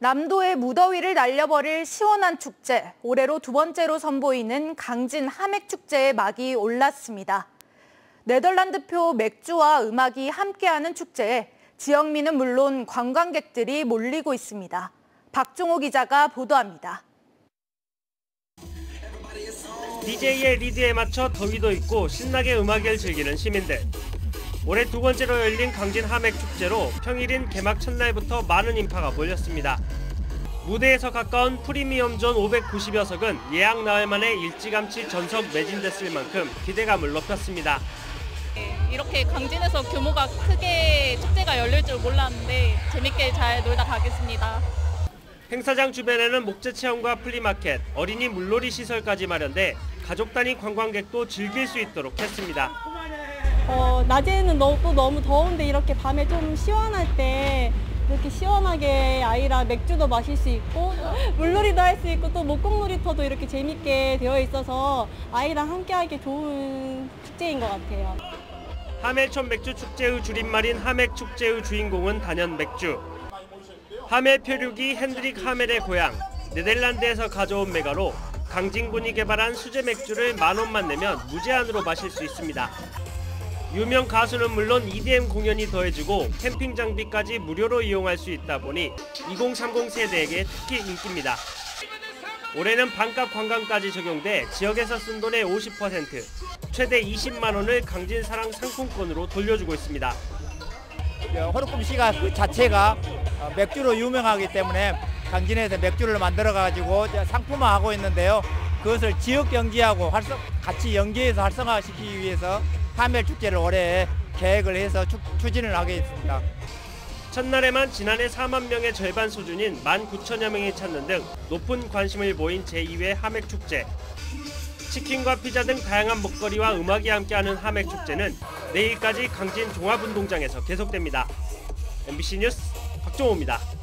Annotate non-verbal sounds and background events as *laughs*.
남도의 무더위를 날려버릴 시원한 축제, 올해로 두 번째로 선보이는 강진 하맥축제의 막이 올랐습니다. 네덜란드표 맥주와 음악이 함께하는 축제에 지역민은 물론 관광객들이 몰리고 있습니다. 박종호 기자가 보도합니다. DJ의 리드에 맞춰 더위도 있고 신나게 음악을 즐기는 시민들. 올해 두 번째로 열린 강진 하맥 축제로 평일인 개막 첫날부터 많은 인파가 몰렸습니다. 무대에서 가까운 프리미엄 존 590여 석은 예약 나흘 만에 일찌감치 전석 매진됐을 만큼 기대감을 높였습니다. 이렇게 강진에서 규모가 크게 축제가 열릴 줄 몰랐는데 재밌게 잘 놀다 가겠습니다. 행사장 주변에는 목재 체험과 플리마켓, 어린이 물놀이 시설까지 마련돼 가족 단위 관광객도 즐길 수 있도록 했습니다. 어, 낮에는 너무, 또 너무 더운데 이렇게 밤에 좀 시원할 때 이렇게 시원하게 아이랑 맥주도 마실 수 있고 *laughs* 물놀이도 할 수 있고 또 목공놀이터도 이렇게 재밌게 되어 있어서 아이랑 함께하기 좋은 축제인 것 같아요. 하멜촌 맥주 축제의 줄임말인 하맥 축제의 주인공은 단연 맥주. 하멜 표류기 핸드릭 하멜의 고향 네덜란드에서 가져온 맥아로 강진군이 개발한 수제 맥주를 만 원만 내면 무제한으로 마실 수 있습니다. 유명 가수는 물론 EDM 공연이 더해지고 캠핑 장비까지 무료로 이용할 수 있다 보니 2030 세대에게 특히 인기입니다. 올해는 반값 관광까지 적용돼 지역에서 쓴 돈의 50%, 최대 20만 원을 강진 사랑 상품권으로 돌려주고 있습니다. 호르꿈 씨가 그 자체가 어, 맥주로 유명하기 때문에 강진에서 맥주를 만들어 가지고 상품화하고 있는데요. 그것을 지역 경제하고 활성, 같이 연계해서 활성화시키기 위해서 하멜 축제를 올해 계획을 해서 추, 추진을 하게 있습니다. 첫날에만 지난해 4만 명의 절반 수준인 19,000여 명이 찾는 등 높은 관심을 모인 제2회 하맥 축제. 치킨과 피자 등 다양한 먹거리와 음악이 함께하는 하맥 축제는 내일까지 강진 종합운동장에서 계속됩니다. MBC 뉴스 박종호입니다.